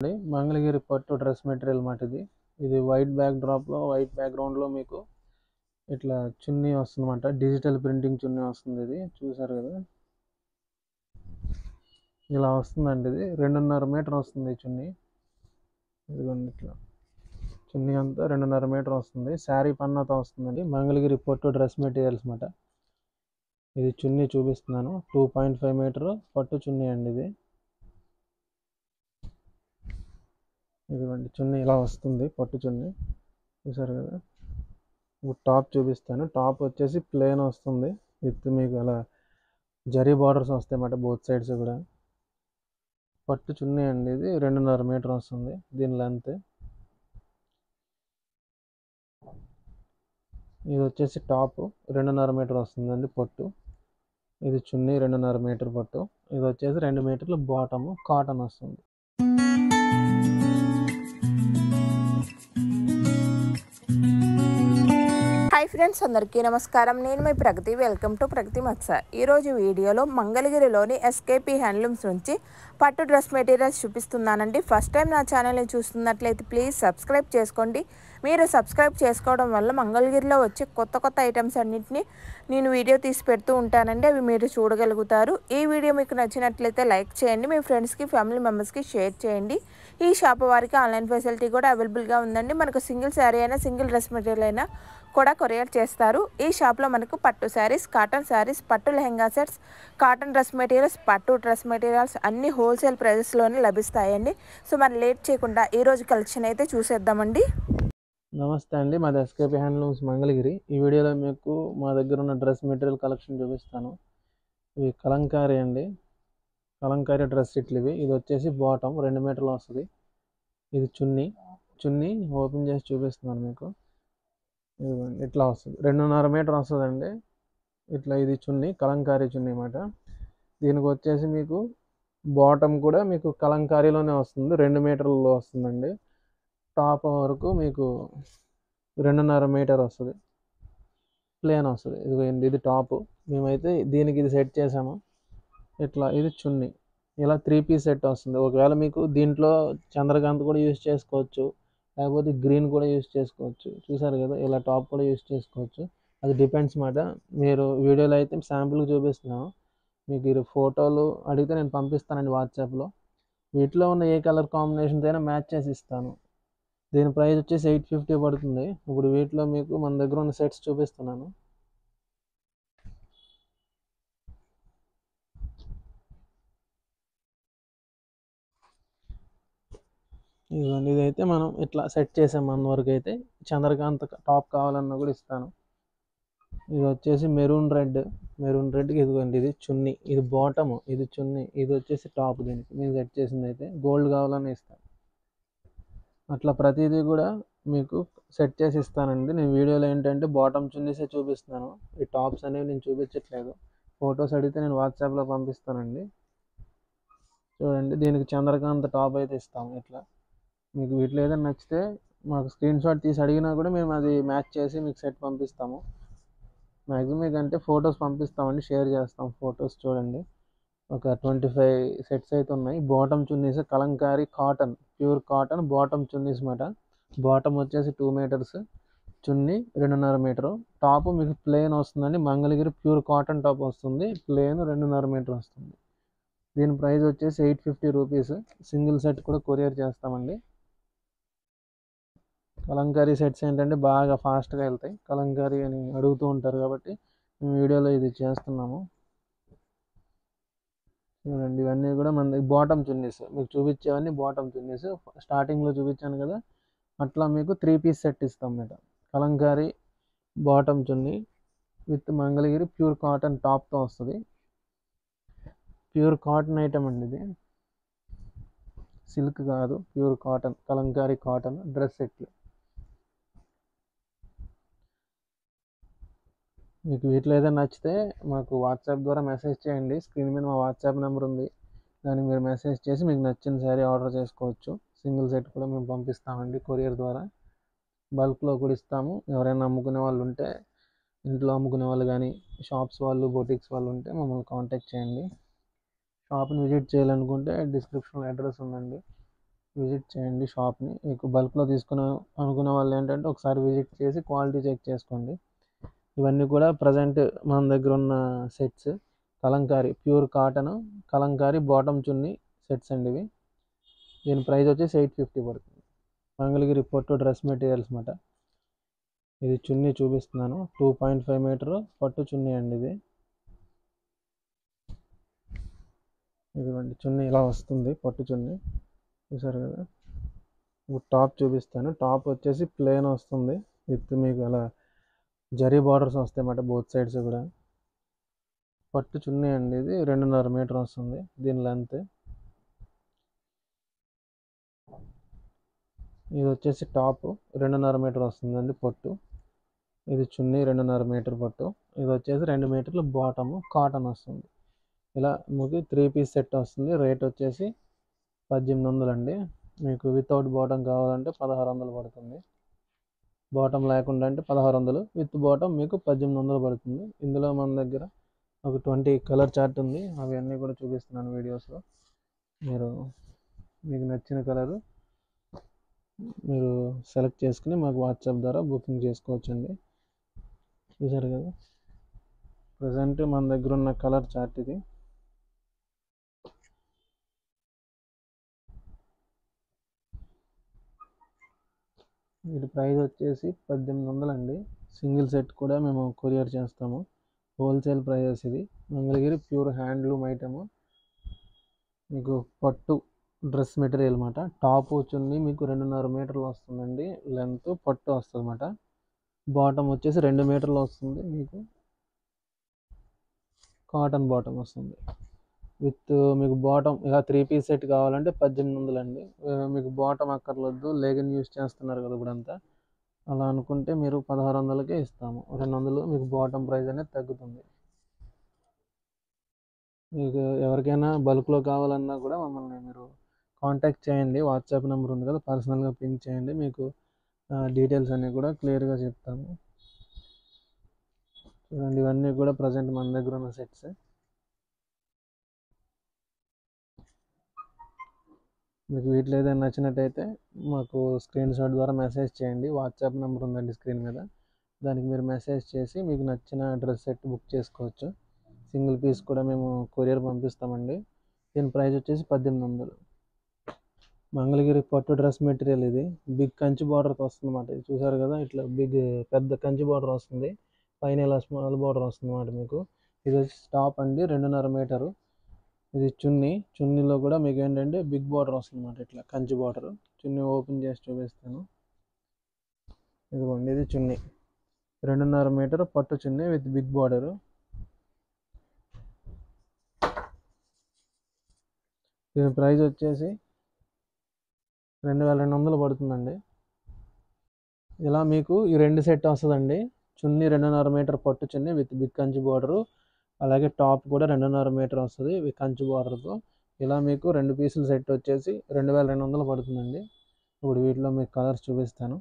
అండి. మంగళగిరి పట్టు dress material మాట ఇది ఇది వైట్ బ్యాక్ డ్రాప్లో వైట్ బ్యాక్గ్రౌండ్లో మీకు ఇట్లా చున్నీ వస్తుందన్నమాట. డిజిటల్ ప్రింటింగ్ చున్నీ వస్తుంది ఇది. చూసారు కదా? ఇలా వస్తుందండి ఇది. రెండున్నర మీటర్ వస్తుంది చున్నీ. ఇదిగోండి ఇట్లా. చున్నీ అంతా రెండున్నర మీటర్ వస్తుంది. శారీ పన్నతో వస్తుందండి. మంగళగిరి పట్టు డ్రెస్ మెటీరియల్స్ మాట. ఇది చున్నీ చూపిస్తున్నాను. టూ పాయింట్ ఫైవ్ మీటర్ పట్టు చున్నీ అండి ఇది. ఇదిగోండి చున్నీ ఇలా వస్తుంది పట్టు చున్నీ. చూసారు కదా? ఇప్పుడు టాప్ చూపిస్తాను. టాప్ వచ్చేసి ప్లేన్ వస్తుంది. విత్ మీకు అలా జరీ బార్డర్స్ వస్తాయన్నమాట బోత్ సైడ్స్ కూడా. పట్టు చున్నీ అండి ఇది రెండున్నర మీటర్ వస్తుంది దీని లెంత్. ఇది వచ్చేసి టాప్ రెండున్నర మీటర్ వస్తుందండి పట్టు. ఇది చున్నీ రెండున్నర మీటర్ పట్టు. ఇది వచ్చేసి రెండు మీటర్లు బాటము కాటన్ వస్తుంది. హాయ్ ఫ్రెండ్స్ అందరికీ నమస్కారం. నేను మీ ప్రగతి. వెల్కమ్ టు ప్రగతి మత్స. ఈరోజు వీడియోలో మంగళగిరిలోని ఎస్కేపీ హ్యాండ్లూమ్స్ నుంచి పట్టు డ్రెస్ మెటీరియల్స్ చూపిస్తున్నానండి. ఫస్ట్ టైం నా ఛానల్ని చూస్తున్నట్లయితే ప్లీజ్ సబ్స్క్రైబ్ చేసుకోండి. మీరు సబ్స్క్రైబ్ చేసుకోవడం వల్ల మంగళగిరిలో వచ్చే కొత్త కొత్త ఐటమ్స్ అన్నింటినీ నేను వీడియో తీసి పెడుతూ ఉంటానండి. అవి మీరు చూడగలుగుతారు. ఈ వీడియో మీకు నచ్చినట్లయితే లైక్ చేయండి. మీ ఫ్రెండ్స్కి ఫ్యామిలీ మెంబర్స్కి షేర్ చేయండి. ఈ షాప్ వారికి ఆన్లైన్ ఫెసిలిటీ కూడా అవైలబుల్గా ఉందండి. మనకు సింగిల్ శారీ అయినా సింగిల్ డ్రెస్ మెటీరియల్ అయినా కూడా కొరియర్ చేస్తారు. ఈ షాప్లో మనకు పట్టు శారీస్ కాటన్ శారీస్ పట్టు lehenga sets cotton dress materials పట్టు డ్రెస్ మెటీరియల్స్ అన్ని హోల్సేల్ ప్రైజెస్లోనే లభిస్తాయండి. సో మరి లేట్ చేయకుండా ఈరోజు కలెక్షన్ అయితే చూసేద్దామండి. నమస్తే అండి. మాది ఎస్కేపీ హ్యాండ్లూమ్స్ మంగళగిరి. ఈ వీడియోలో మీకు మా దగ్గర ఉన్న డ్రెస్ మెటీరియల్ కలెక్షన్ చూపిస్తాను. ఇవి కలంకారీ అండి. కలంకారీ డ్రెస్ ఇట్లు ఇవి. ఇది వచ్చేసి బాటమ్ రెండు మీటర్లు వస్తుంది. ఇది చున్నీ. చున్నీ ఓపెన్ చేసి చూపిస్తున్నాను మీకు. ఇట్లా వస్తుంది. రెండున్నర మీటర్ వస్తుందండి. ఇట్లా ఇది చున్నీ కలంకారీ చున్నీ అన్నమాట. దీనికి వచ్చేసి మీకు బాటమ్ కూడా మీకు కలంకారీలోనే వస్తుంది. రెండు మీటర్లలో వస్తుందండి. టాప్ వరకు మీకు రెండున్నర మీటర్ వస్తుంది. ప్లేన్ వస్తుంది. ఇది ఇది టాప్. మేమైతే దీనికి ఇది సెట్ చేసాము. ఇట్లా ఇది చున్నీ. ఇలా త్రీ పీస్ సెట్ వస్తుంది. ఒకవేళ మీకు దీంట్లో చంద్రకాంత్ కూడా యూజ్ చేసుకోవచ్చు. లేకపోతే గ్రీన్ కూడా యూస్ చేసుకోవచ్చు. చూసారు కదా ఇలా టాప్ కూడా యూస్ చేసుకోవచ్చు. అది డిపెండ్స్ మాట. మీరు వీడియోలో అయితే శాంపుల్ చూపిస్తున్నాను మీకు ఇది ఫోటోలు అడిగితే నేను పంపిస్తానండి వాట్సాప్లో. వీటిలో ఉన్న ఏ కలర్ కాంబినేషన్స్ అయినా మ్యాచ్ చేసి ఇస్తాను. దీని ప్రైస్ వచ్చేసి ఎయిట్ ఫిఫ్టీ పడుతుంది. ఇప్పుడు వీటిలో మీకు మన దగ్గర ఉన్న సెట్స్ చూపిస్తున్నాను. ఇదిగోండి ఇదైతే మనం ఇట్లా సెట్ చేసాం మన వరకు అయితే చంద్రకాంత్ టాప్ కావాలన్నా కూడా ఇస్తాను. ఇది వచ్చేసి మెరూన్ రెడ్ మెరూన్ రెడ్కి ఇదిగోండి ఇది చున్నీ ఇది బాటము ఇది చున్నీ ఇది వచ్చేసి టాప్ దీనికి. నేను సెట్ చేసింది అయితే గోల్డ్ కావాలని ఇస్తాను. అట్లా ప్రతిదీ కూడా మీకు సెట్ చేసి ఇస్తానండి. నేను వీడియోలో ఏంటంటే బాటమ్ చున్నీసే చూపిస్తున్నాను. ఈ టాప్స్ అనేవి నేను చూపించట్లేదు. ఫొటోస్ అడిగితే నేను వాట్సాప్లో పంపిస్తానండి. చూడండి దీనికి చంద్రకాంత్ టాప్ అయితే ఇస్తాము ఇట్లా. మీకు వీటిలో ఏదైనా నచ్చితే మాకు స్క్రీన్ షాట్ తీసి అడిగినా కూడా మేము అది మ్యాచ్ చేసి మీకు సెట్ పంపిస్తాము. మ్యాక్సిమం మీకు అంటే ఫొటోస్ పంపిస్తామండి షేర్ చేస్తాం ఫొటోస్ చూడండి. ఒక ట్వంటీ ఫైవ్ సెట్స్ అయితే ఉన్నాయి. Bottom chunnis kalamkari cotton pure cotton bottom chunnis మాట. బాటమ్ వచ్చేసి టూ మీటర్స్ చున్నీ రెండున్నర మీటరు టాప్ మీకు ప్లేన్ వస్తుందండి. మంగళగిరి ప్యూర్ కాటన్ టాప్ వస్తుంది. ప్లేన్ రెండున్నర మీటర్ వస్తుంది. దీని ప్రైస్ వచ్చేసి eight fifty rupees single set కూడా కొరియర్ చేస్తామండి. కలంకారీ సెట్స్ ఏంటంటే బాగా ఫాస్ట్గా వెళ్తాయి. కలంకారీ అని అడుగుతూ ఉంటారు కాబట్టి మేము వీడియోలో ఇది చేస్తున్నాము. చూడండి ఇవన్నీ కూడా మన బాటమ్ చున్నీస్. మీకు చూపించేవన్నీ బాటమ్ చున్నీస్. స్టార్టింగ్లో చూపించాను కదా అట్లా మీకు త్రీ పీస్ సెట్ ఇస్తాం మీద kalamkari bottom chunni with Mangalagiri pure cotton టాప్తో వస్తుంది. ప్యూర్ కాటన్ ఐటమ్ అండి ఇది. సిల్క్ కాదు pure cotton kalamkari cotton dress సెట్లు. మీకు వీటిలో ఏదైనా నచ్చితే మాకు వాట్సాప్ ద్వారా మెసేజ్ చేయండి. స్క్రీన్ మీద మా వాట్సాప్ నెంబర్ ఉంది. దానికి మీరు మెసేజ్ చేసి మీకు నచ్చిన శారీ ఆర్డర్ చేసుకోవచ్చు. సింగిల్ సెట్ కూడా మేము పంపిస్తామండి కొరియర్ ద్వారా. బల్క్లో కూడా ఇస్తాము. ఎవరైనా అమ్ముకునే వాళ్ళు ఉంటే ఇంట్లో అమ్ముకునే వాళ్ళు కానీ షాప్స్ వాళ్ళు బొటిక్స్ వాళ్ళు ఉంటే మమ్మల్ని కాంటాక్ట్ చేయండి. షాప్ని విజిట్ చేయాలనుకుంటే డిస్క్రిప్షన్లో అడ్రస్ ఉందండి. విజిట్ చేయండి షాప్ని. మీకు బల్క్లో తీసుకునే అనుకునే వాళ్ళు ఏంటంటే ఒకసారి విజిట్ చేసి క్వాలిటీ చెక్ చేసుకోండి. ఇవన్నీ కూడా ప్రజెంట్ మన దగ్గర ఉన్న sets kalamkari pure cotton kalamkari bottom chunni sets అండి ఇవి. దీని ప్రైస్ వచ్చేసి ఎయిట్ ఫిఫ్టీ పడుతుంది. మంగళగిరి పొట్టు డ్రెస్ మెటీరియల్స్ మాట. ఇది చున్నీ చూపిస్తున్నాను. టూ పాయింట్ ఫైవ్ మీటర్ పట్టు చున్నీ అండి ఇది. ఇదిగోండి చున్నీ ఇలా వస్తుంది పట్టు చున్నీ. చూసారు కదా? ఇప్పుడు టాప్ చూపిస్తాను. టాప్ వచ్చేసి ప్లేన్ వస్తుంది. విత్ మీకు అలా జరీ బార్డర్స్ వస్తాయి అన్నమాట బోత్ సైడ్స్ కూడా. పట్టు చున్నీ అండి ఇది రెండున్నర మీటర్ వస్తుంది దీని లెంత్ ఇది వచ్చేసి టాప్ రెండున్నర మీటర్ వస్తుందండి పట్టు. ఇది చున్నీ రెండున్నర మీటర్ పట్టు. ఇది వచ్చేసి రెండు మీటర్లు బాటము కాటన్ వస్తుంది. ఇలా మీకు త్రీ పీస్ సెట్ వస్తుంది. రేట్ వచ్చేసి పద్దెనిమిది వందలు అండి మీకు వితౌట్ బాటమ్ కావాలంటే పదహారు వందలు పడుతుంది. బాటమ్ లేకుండా అంటే పదహారు వందలు విత్ బాటమ్ మీకు పద్దెనిమిది వందలు పడుతుంది. ఇందులో మన దగ్గర ఒక ట్వంటీ కలర్ చార్ట్ ఉంది. అవన్నీ కూడా చూపిస్తున్నాను వీడియోస్లో. మీరు మీకు నచ్చిన కలరు మీరు సెలెక్ట్ చేసుకుని మాకు వాట్సాప్ ద్వారా బుకింగ్ చేసుకోవచ్చండి. చూసారు కదా? ప్రజెంట్ మన దగ్గర ఉన్న కలర్ చార్ట్ ఇది. వీటి ప్రైస్ వచ్చేసి పద్దెనిమిది వందలు అండి సింగిల్ సెట్ కూడా మేము కొరియర్ చేస్తాము. హోల్సేల్ ప్రైజెస్ ఇది. Mangalagiri pure handloom item. మీకు పట్టు డ్రెస్ మెటీరియల్ అనమాట టాప్ వచ్చింది మీకు రెండున్నర మీటర్లు వస్తుందండి. లెంత్ పట్టు వస్తుంది అనమాట బాటమ్ వచ్చేసి రెండు మీటర్లు వస్తుంది మీకు. కాటన్ బాటమ్ వస్తుంది. విత్ మీకు బాటమ్ ఇక త్రీ పీస్ సెట్ కావాలంటే పద్దెనిమిది వందలు అండి మీకు బాటమ్ అక్కర్లేదు లెగిన్ యూస్ చేస్తున్నారు కదా ఇప్పుడంతా. అలా అనుకుంటే మీరు పదహారు వందలకే ఇస్తాము. రెండు వందలు మీకు బాటమ్ ప్రైస్ అనేది తగ్గుతుంది. మీకు ఎవరికైనా బల్క్లో కావాలన్నా కూడా మమ్మల్ని మీరు కాంటాక్ట్ చేయండి. వాట్సాప్ నెంబర్ ఉంది కదా పర్సనల్గా పింక్ చేయండి. మీకు డీటెయిల్స్ అన్నీ కూడా క్లియర్గా చెప్తాము. చూడండి ఇవన్నీ కూడా ప్రజెంట్ మన దగ్గర ఉన్న సెట్స్. మీకు వీటిలో ఏదైనా నచ్చినట్టయితే మాకు స్క్రీన్ షాట్ ద్వారా మెసేజ్ చేయండి. వాట్సాప్ నెంబర్ ఉందండి స్క్రీన్ మీద. దానికి మీరు మెసేజ్ చేసి మీకు నచ్చిన డ్రెస్ సెట్ బుక్ చేసుకోవచ్చు. సింగిల్ పీస్ కూడా మేము కొరియర్ పంపిస్తామండి. దీని ప్రైస్ వచ్చేసి పద్దెనిమిది వందలు. మంగళగిరి పట్టు డ్రెస్ మెటీరియల్ ఇది. బిగ్ కంచి బార్డర్తో వస్తుంది అన్నమాట ఇది చూసారు కదా? ఇట్లా బిగ్ పెద్ద కంచి బార్డర్ వస్తుంది. పైన ఇలా స్మాల్ బార్డర్ వస్తుంది అన్నమాట మీకు. ఇది వచ్చి టాప్ అండి. రెండున్నర మీటరు ఇది చున్నీ. చున్నీలో కూడా మీకు ఏంటంటే బిగ్ బార్డర్ వస్తుంది అనమాట ఇట్లా కంచి బార్డర్. చున్నీ ఓపెన్ చేసి చూపిస్తాను. ఇదిగోండి ఇది చున్నీ. రెండున్నర మీటర్ పట్టు చున్నీ విత్ బిగ్ బార్డర్. దీని ప్రైస్ వచ్చేసి రెండు వేల రెండు వందలు పడుతుందండి. ఇలా మీకు ఈ రెండు సెట్ వస్తుందండి. చున్నీ రెండున్నర మీటర్ పట్టు chunni with big Kanchi border. అలాగే టాప్ కూడా రెండున్నర మీటర్ వస్తుంది ఇవి కంచు బార్డర్తో ఇలా మీకు రెండు పీసులు సెట్ వచ్చేసి రెండు వేల రెండు వందలు పడుతుందండి. ఇప్పుడు వీటిలో మీకు కలర్స్ చూపిస్తాను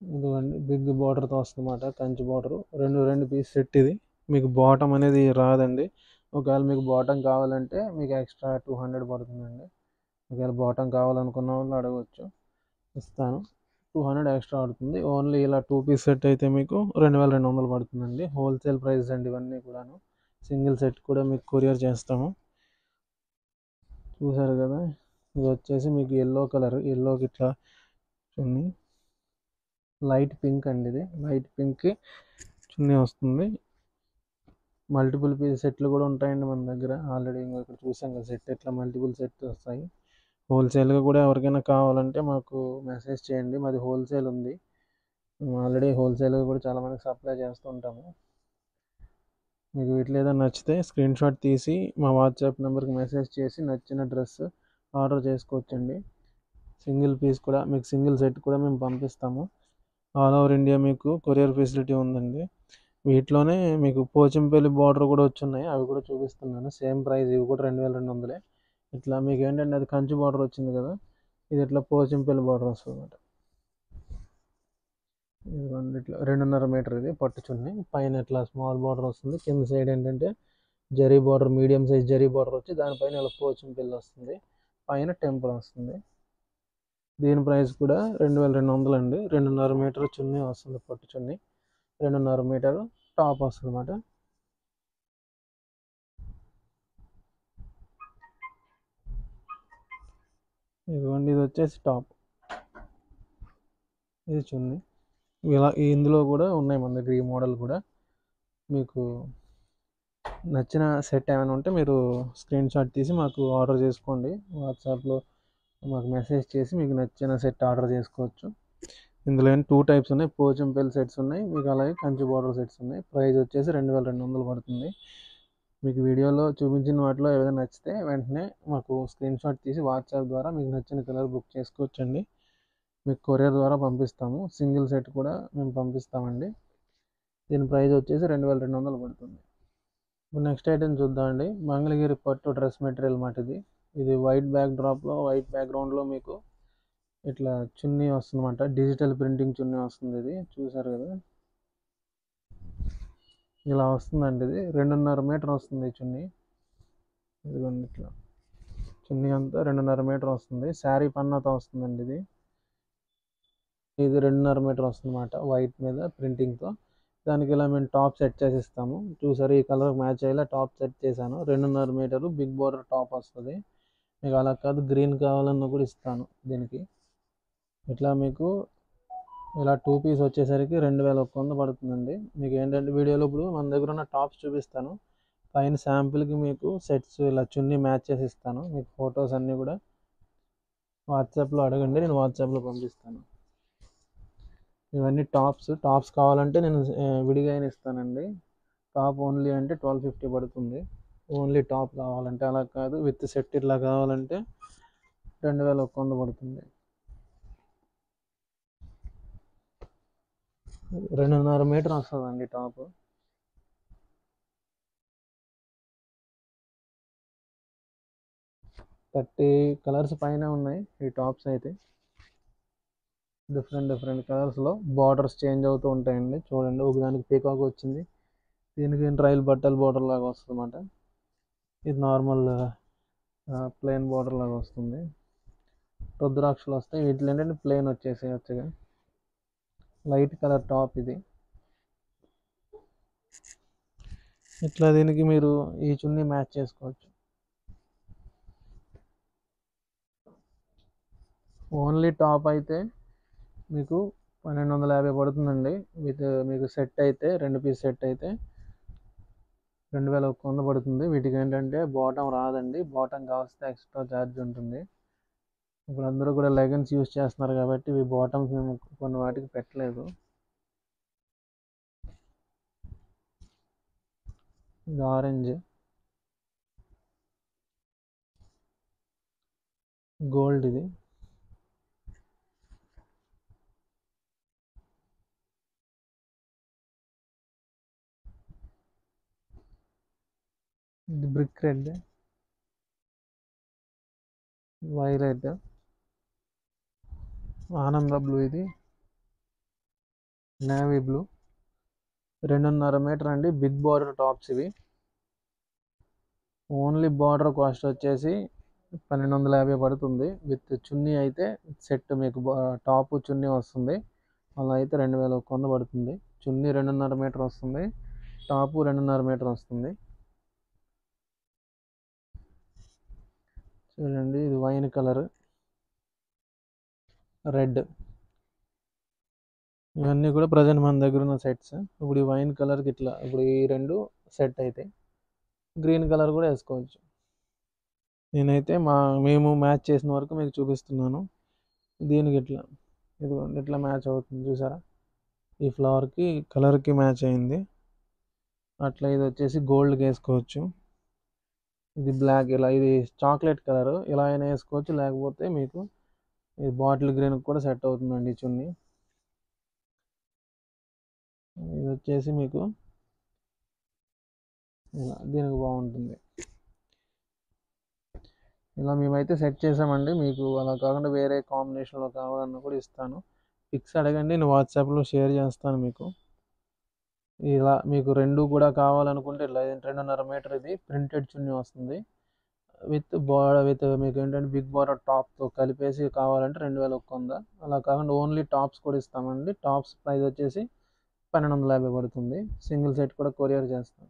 ఇదిగోండి బిగ్ బార్డర్తో వస్తుందన్నమాట కంచి బార్డర్. రెండు రెండు పీస్ సెట్ ఇది. మీకు బాటమ్ అనేది రాదండి. ఒకవేళ మీకు బాటమ్ కావాలంటే మీకు ఎక్స్ట్రా టూ హండ్రెడ్ పడుతుందండి. ఒకవేళ బాటమ్ కావాలనుకున్న వాళ్ళు అడగవచ్చు ఇస్తాను. టూ హండ్రెడ్ ఎక్స్ట్రా పడుతుంది. ఓన్లీ ఇలా టూ పీస్ సెట్ అయితే మీకు రెండు వేల రెండు వందలు పడుతుందండి. హోల్సేల్ ప్రైస్ అండి ఇవన్నీ కూడాను. సింగిల్ సెట్ కూడా మీకు కొరియర్ చేస్తాము. చూసారు కదా? ఇది వచ్చేసి మీకు ఎల్లో కలర్ ఎల్లోకి ఇట్లా చున్నీ. లైట్ పింక్ అండి ఇది. లైట్ పింక్ చున్నీ వస్తుంది. మల్టిపుల్ పీస్ సెట్లు కూడా ఉంటాయండి మన దగ్గర. ఆల్రెడీ ఇక్కడ చూసాం కదా సెట్ ఇట్లా మల్టిపుల్ సెట్స్ వస్తాయి. హోల్సేల్గా కూడా ఎవరికైనా కావాలంటే మాకు మెసేజ్ చేయండి. మాది హోల్సేల్ ఉంది. ఆల్రెడీ హోల్సేల్గా కూడా చాలామందికి సప్లై చేస్తూ ఉంటాము. మీకు వీటిలో ఏదైనా నచ్చితే స్క్రీన్ షాట్ తీసి మా వాట్సాప్ నెంబర్కి మెసేజ్ చేసి నచ్చిన డ్రెస్ ఆర్డర్ చేసుకోవచ్చండి. సింగిల్ పీస్ కూడా మీకు సింగిల్ సెట్ కూడా మేము పంపిస్తాము. ఆల్ ఓవర్ ఇండియా మీకు కొరియర్ ఫెసిలిటీ ఉందండి. వీటిలోనే మీకు పోచంపల్లి బార్డర్ కూడా వచ్చున్నాయి. అవి కూడా చూపిస్తున్నాను. సేమ్ ప్రైస్ ఇవి కూడా రెండు వేల రెండు వందలే. ఇట్లా మీకు ఏంటంటే అది కంచి బార్డర్ వచ్చింది కదా ఇది ఇట్లా పోచింపల్లి బార్డర్ వస్తుంది అనమాట ఇదిగోండి ఇట్లా రెండున్నర మీటర్ ఇది పట్టు చున్ని. పైన ఇట్లా స్మాల్ బార్డర్ వస్తుంది. కింద సైడ్ ఏంటంటే zari border medium size zari border వచ్చి దానిపైన ఇలా పోచింపల్లి వస్తుంది. పైన టెంపుల్ వస్తుంది. దీని ప్రైస్ కూడా రెండు వేల రెండు వందలు అండి రెండున్నర మీటర్ చున్నీ వస్తుంది పట్టు చున్నీ. రెండున్నర మీటర్ టాప్ వస్తుంది అన్నమాట ఇదిగోండి ఇది వచ్చేసి టాప్. ఇది చున్నీ. ఇలా ఇందులో కూడా ఉన్నాయి మన దగ్గర ఈ మోడల్ కూడా. మీకు నచ్చిన సెట్ ఏమైనా ఉంటే మీరు స్క్రీన్ షాట్ తీసి మాకు ఆర్డర్ చేసుకోండి. వాట్సాప్లో మాకు మెసేజ్ చేసి మీకు నచ్చిన సెట్ ఆర్డర్ చేసుకోవచ్చు. ఇందులో టూ టైప్స్ ఉన్నాయి. పోచంపల్లి సెట్స్ ఉన్నాయి. మీకు అలాగే కంచి బార్డర్ సెట్స్ ఉన్నాయి. ప్రైస్ వచ్చేసి రెండు వేల రెండు వందలు పడుతుంది. మీకు వీడియోలో చూపించిన వాటిలో ఏదైనా నచ్చితే వెంటనే మాకు స్క్రీన్ షాట్ తీసి వాట్సాప్ ద్వారా మీకు నచ్చిన కలర్ బుక్ చేసుకోవచ్చండి. మీకు కొరియర్ ద్వారా పంపిస్తాము. సింగిల్ సెట్ కూడా మేము పంపిస్తామండి. దీని ప్రైస్ వచ్చేసి రెండు వేల రెండు వందలు పడుతుంది. ఇప్పుడు నెక్స్ట్ ఐటెం చూద్దామండి. మంగళగిరి పట్టు డ్రెస్ మెటీరియల్ మాట ఇది ఇది వైట్ బ్యాక్ డ్రాప్లో వైట్ బ్యాక్గ్రౌండ్లో మీకు ఇట్లా చున్నీ వస్తుందన్నమాట. డిజిటల్ ప్రింటింగ్ చున్నీ వస్తుంది ఇది. చూసారు కదా? ఇలా వస్తుందండి ఇది. రెండున్నర మీటర్ వస్తుంది ఈ చున్నీ. ఇదిగోండి ఇట్లా. చున్నీ అంతా రెండున్నర మీటర్ వస్తుంది. శారీ పన్నాతో వస్తుందండి ఇది. ఇది రెండున్నర మీటర్ వస్తుందన్నమాట వైట్ మీద ప్రింటింగ్తో. దానికి ఇలా మేము టాప్ సెట్ చేసి ఇస్తాము చూసారు ఈ కలర్ మ్యాచ్ అయ్యేలా టాప్ సెట్ చేశాను. రెండున్నర మీటరు బిగ్ బోర్డర్ టాప్ వస్తుంది. మీకు అలా కాదు గ్రీన్ కావాలన్నా కూడా ఇస్తాను దీనికి. ఇట్లా మీకు ఇలా టూ పీస్ వచ్చేసరికి రెండు వేల ఒక్క వంద పడుతుందండి. మీకు ఏంటంటే వీడియోలో ఇప్పుడు మన దగ్గర ఉన్న టాప్స్ చూపిస్తాను. పైన శాంపిల్కి మీకు సెట్స్ ఇలా చున్నీ మ్యాచ్ చేసి ఇస్తాను. మీకు ఫొటోస్ అన్నీ కూడా వాట్సాప్లో అడగండి నేను వాట్సాప్లో పంపిస్తాను. ఇవన్నీ టాప్స్ టాప్స్ కావాలంటే నేను విడిగా ఇస్తానండి. టాప్ ఓన్లీ అంటే ట్వెల్వ్ ఫిఫ్టీ పడుతుంది. ఓన్లీ టాప్ కావాలంటే అలా కాదు విత్ సెట్ ఇట్లా కావాలంటే రెండు వేల ఒక్క వంద పడుతుంది. రెండున్నర మీటర్ వస్తుందండి టాప్. థర్టీ కలర్స్ పైన ఉన్నాయి ఈ టాప్స్ అయితే. డిఫరెంట్ డిఫరెంట్ కలర్స్లో బార్డర్స్ చేంజ్ అవుతూ ఉంటాయండి. చూడండి ఒకదానికి పీకాక్ వచ్చింది. దీనికి ట్రైల్ బట్టల బార్డర్ లాగా వస్తుంది అన్నమాట ఇది నార్మల్ ప్లెయిన్ బార్డర్ లాగా వస్తుంది. రుద్రాక్షలు వస్తాయి. వీటిలో ఏంటంటే ప్లెయిన్ వచ్చేసేయచ్చుగా లైట్ కలర్ టాప్ ఇది. ఇట్లా దీనికి మీరు ఈ చున్నీ మ్యాచ్ చేసుకోవచ్చు. ఓన్లీ టాప్ అయితే మీకు పన్నెండు వందల యాభై పడుతుందండి. విత్ మీకు సెట్ అయితే రెండు పీస్ సెట్ అయితే రెండు వేల ఒక్క వంద పడుతుంది వీటికి ఏంటంటే బాటమ్ రాదండి. బాటమ్ కావస్తే ఎక్స్ట్రా ఛార్జ్ ఉంటుంది. ఇప్పుడు అందరూ కూడా లెగన్స్ యూజ్ చేస్తున్నారు కాబట్టి ఇవి బాటమ్స్ మేము కొన్ని వాటికి పెట్టలేదు. ఇది ఆరెంజ్. గోల్డ్ ఇది. ఇది బ్రిక్ రెడ్. వైలెట్ ఆనంద బ్లూ ఇది. Navy blue. రెండున్నర మీటర్ అండి. బిగ్ బార్డర్ టాప్స్ ఇవి. ఓన్లీ బార్డర్ కాస్ట్ వచ్చేసి పన్నెండు వందల యాభై పడుతుంది. విత్ చున్నీ అయితే సెట్ మీకు టాప్ చున్నీ వస్తుంది. అలా అయితే రెండు వేల ఒక్క వంద పడుతుంది. చున్నీ రెండున్నర మీటర్ వస్తుంది. టాపు రెండున్నర మీటర్ వస్తుంది. చూడండి ఇది వైన్ కలర్. రెడ్. ఇవన్నీ కూడా ప్రజెంట్ మన దగ్గర ఉన్న సెట్స్. ఇప్పుడు ఈ వైన్ కలర్కి ఇట్లా ఇప్పుడు ఈ రెండు సెట్ అయితే గ్రీన్ కలర్ కూడా వేసుకోవచ్చు. నేనైతే మా మేము మ్యాచ్ చేసిన వరకు మీకు చూపిస్తున్నాను. దీనికి ఇట్లా ఇది ఇట్లా మ్యాచ్ అవుతుంది చూసారా? ఈ ఫ్లవర్కి కలర్కి మ్యాచ్ అయింది. అట్లా ఇది వచ్చేసి గోల్డ్కి వేసుకోవచ్చు. ఇది బ్లాక్ ఇలా ఇది చాక్లెట్ కలర్ ఇలా అయినా వేసుకోవచ్చు. లేకపోతే మీకు ఇది బాటిల్ గ్రీన్ కూడా సెట్ అవుతుందండి ఈ చున్నీ. ఇది వచ్చేసి మీకు ఇలా దీనికి బాగుంటుంది. ఇలా మేమైతే సెట్ చేసామండి. మీకు అలా కాకుండా వేరే కాంబినేషన్లో కావాలన్నా కూడా ఇస్తాను. పిక్స్ అడగండి. నేను వాట్సాప్లో షేర్ చేస్తాను మీకు. ఇలా మీకు రెండు కూడా కావాలనుకుంటే ఇలా రెండున్నర మీటర్ ఇది ప్రింటెడ్ చున్నీ వస్తుంది. విత్ బోర్డర్ విత్ మీకు ఏంటంటే బిగ్ బోర్డర్ టాప్తో కలిపేసి కావాలంటే రెండు వేల ఒక్క వంద. అలా కాకుండా ఓన్లీ టాప్స్ కూడా ఇస్తామండి. టాప్స్ ప్రైస్ వచ్చేసి పన్నెండు వందల యాభై పడుతుంది. సింగిల్ సెట్ కూడా కొరియర్ చేస్తాం.